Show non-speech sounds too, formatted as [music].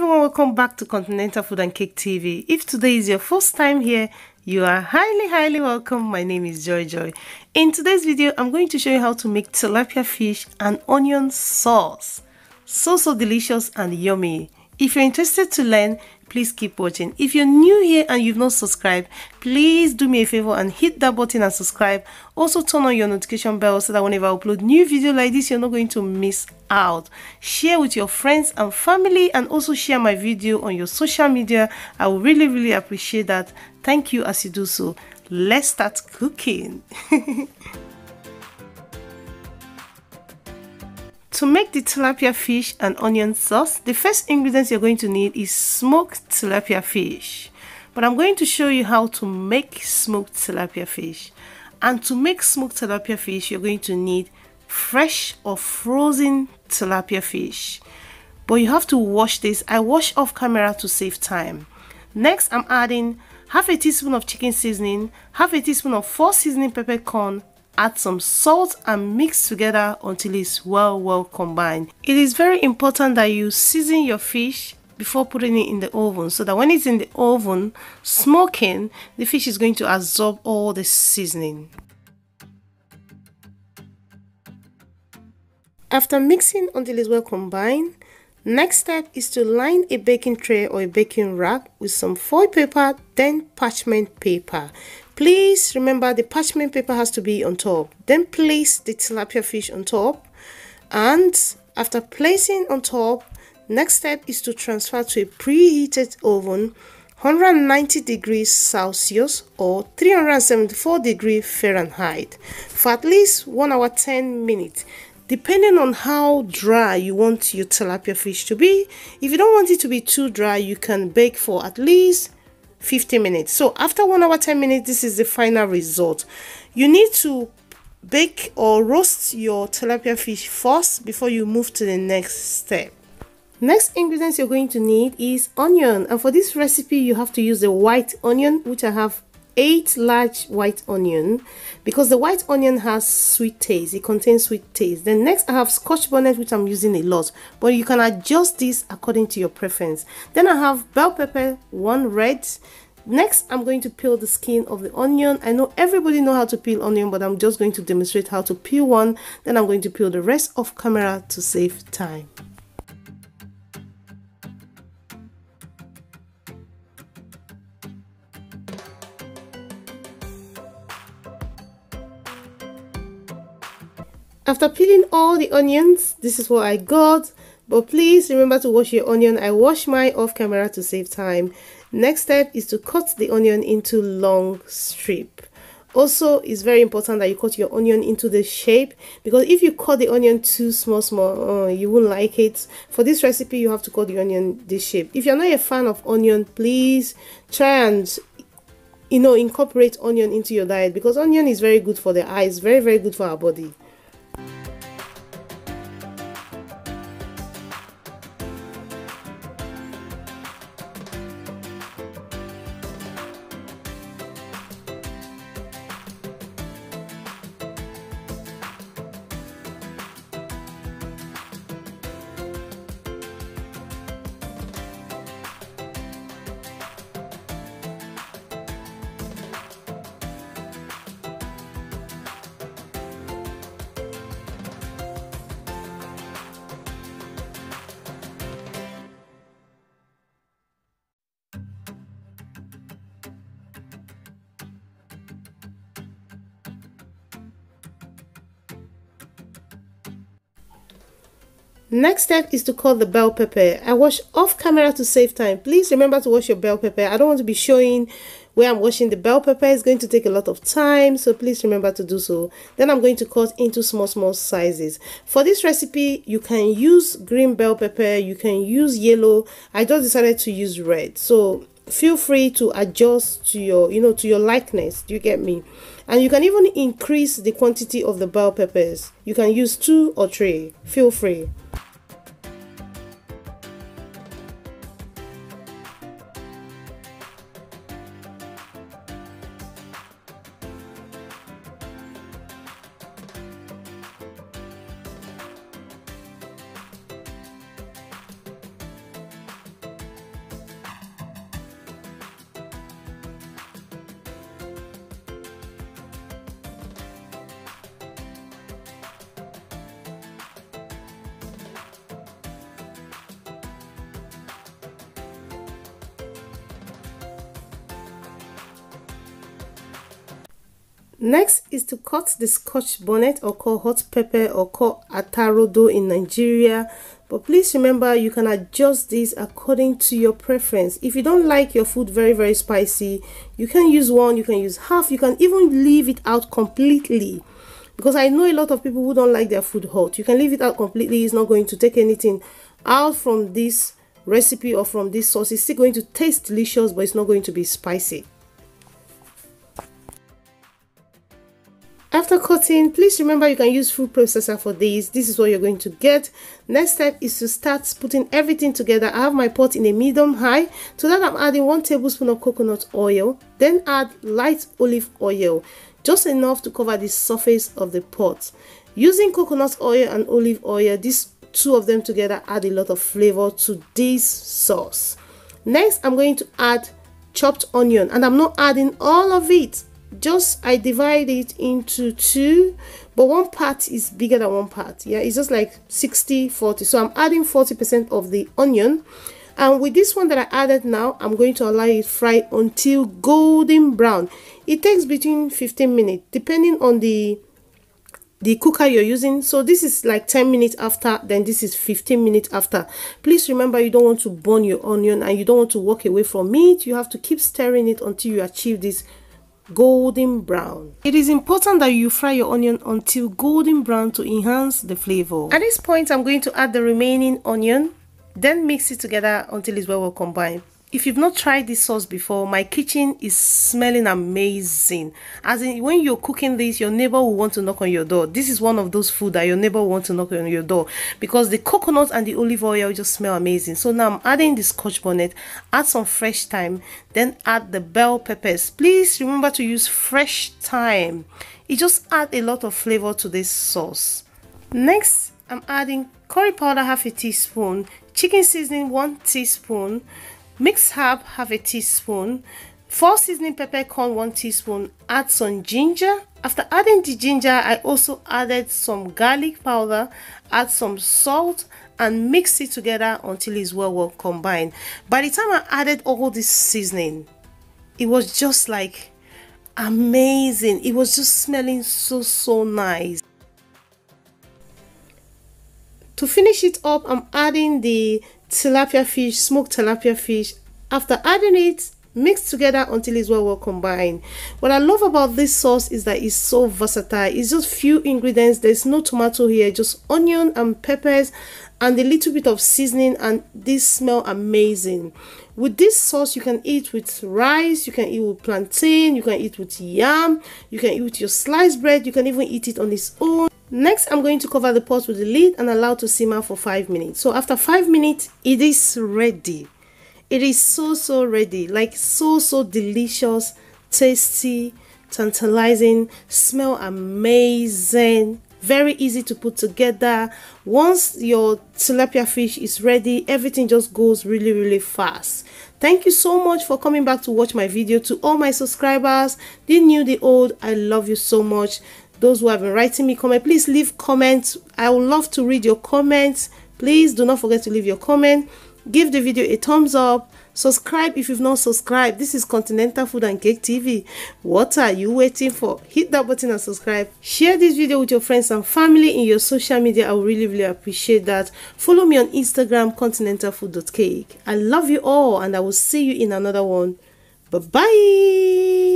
everyone, welcome back to Continental Food and Cake TV. If today is your first time here, you are highly highly welcome. My name is Joy Joy. In today's video, I'm going to show you how to make tilapia fish and onion sauce. So so delicious and yummy. If you're interested to learn, please keep watching. If you're new here and you've not subscribed, please do me a favor and hit that button and subscribe. Also turn on your notification bell so that whenever I upload new video like this, you're not going to miss out. Share with your friends and family and also share my video on your social media. I will really, really appreciate that. Thank you as you do so. Let's start cooking. [laughs] To make the tilapia fish and onion sauce, the first ingredients you're going to need is smoked tilapia fish. But I'm going to show you how to make smoked tilapia fish. And to make smoked tilapia fish, you're going to need fresh or frozen tilapia fish. But you have to wash this. I wash off camera to save time. Next, I'm adding half a teaspoon of chicken seasoning, half a teaspoon of four seasoning peppercorn, add some salt and mix together until it's well well combined it is very important that you season your fish before putting it in the oven so that when it's in the oven smoking the fish is going to absorb all the seasoning after mixing until it's well combined Next step is to line a baking tray or a baking rack with some foil paper, then parchment paper. Please remember the parchment paper has to be on top. Then place the tilapia fish on top. And after placing on top, next step is to transfer to a preheated oven 190 degrees Celsius or 374 degrees Fahrenheit for at least 1 hour 10 minutes depending on how dry you want your tilapia fish to be if you don't want it to be too dry you can bake for at least 50 minutes. So after 1 hour 10 minutes this is the final result. You need to bake or roast your tilapia fish first before you move to the next step. Next ingredients you're going to need is onion. And for this recipe you have to use the white onion which I have 8 large white onion because the white onion has sweet taste it contains sweet taste. Then next i have scotch bonnet which i'm using a lot but you can adjust this according to your preference. Then i have bell pepper one red. Next i'm going to peel the skin of the onion. I know everybody know how to peel onion but i'm just going to demonstrate how to peel one. Then i'm going to peel the rest off camera to save time After peeling all the onions, this is what I got. But please remember to wash your onion. I wash mine off camera to save time. Next step is to cut the onion into long strip. Also, it's very important that you cut your onion into the shape because if you cut the onion too small, small, uh, you won't like it. For this recipe, you have to cut the onion this shape. If you're not a fan of onion, please try and you know incorporate onion into your diet because onion is very good for the eyes, very very good for our body. Next step is to cut the bell pepper. I wash off camera to save time. Please remember to wash your bell pepper. I don't want to be showing where I'm washing the bell pepper. It's going to take a lot of time. So please remember to do so. Then I'm going to cut into small, small sizes. For this recipe, you can use green bell pepper. You can use yellow. I just decided to use red. So feel free to adjust to your you know to your likeness do you get me and you can even increase the quantity of the bell peppers you can use two or three feel free Next is to cut the scotch bonnet or call hot pepper or call atarodo in Nigeria. But please remember you can adjust this according to your preference. If you don't like your food very very spicy, you can use one, you can use half, you can even leave it out completely. Because I know a lot of people who don't like their food hot. You can leave it out completely, it's not going to take anything out from this recipe or from this sauce. It's still going to taste delicious, but it's not going to be spicy. After cutting, please remember you can use food processor for this. This is what you're going to get. Next step is to start putting everything together. I have my pot in a medium high. To that I'm adding 1 tablespoon of coconut oil. Then add light olive oil. Just enough to cover the surface of the pot. Using coconut oil and olive oil, these two of them together add a lot of flavor to this sauce. Next, I'm going to add chopped onion and I'm not adding all of it just I divide it into two but one part is bigger than one part. Yeah it's just like 60 40 so I'm adding 40 percent of the onion. And with this one that I added now I'm going to allow it fry until golden brown. It takes between 15 minutes depending on the the cooker you're using. So this is like 10 minutes after then this is 15 minutes after. Please remember you don't want to burn your onion and you don't want to walk away from it you have to keep stirring it until you achieve this golden brown. It is important that you fry your onion until golden brown to enhance the flavor. At this point, I'm going to add the remaining onion, then mix it together until it's well, combined if you've not tried this sauce before my kitchen is smelling amazing. As in when you're cooking this your neighbor will want to knock on your door. This is one of those food that your neighbor will want to knock on your door. Because the coconut and the olive oil just smell amazing. So now i'm adding the scotch bonnet. Add some fresh thyme. Then add the bell peppers. Please remember to use fresh thyme. It just add a lot of flavor to this sauce. Next i'm adding curry powder half a teaspoon. Chicken seasoning one teaspoon Mix herb half a teaspoon. 4 seasoning peppercorn 1 teaspoon. Add some ginger. After adding the ginger, I also added some garlic powder. Add some salt and mix it together until it's well well combined. By the time I added all this seasoning, it was just like amazing. It was just smelling so so nice. To finish it up, I'm adding the tilapia fish, smoked tilapia fish. After adding it, mix together until it's well well combined. What i love about this sauce is that it's so versatile. It's just few ingredients. There's no tomato here just onion and peppers and a little bit of seasoning and this smell amazing. With this sauce you can eat with rice you can eat with plantain you can eat with yam you can eat with your sliced bread you can even eat it on its own Next, I'm going to cover the pot with the lid and allow to simmer for 5 minutes. So after 5 minutes, it is ready. It is so, so ready. Like so, so delicious, tasty, tantalizing, smell amazing, very easy to put together. Once your tilapia fish is ready, everything just goes really, really fast. Thank you so much for coming back to watch my video. To all my subscribers, the new, the old, I love you so much those who have been writing me comment please leave comments i would love to read your comments. Please do not forget to leave your comment. Give the video a thumbs up. Subscribe if you've not subscribed. This is continental food and cake tv what are you waiting for? Hit that button and subscribe. Share this video with your friends and family in your social media. I would really really appreciate that. Follow me on instagram continentalfood.cake i love you all and i will see you in another one. Bye bye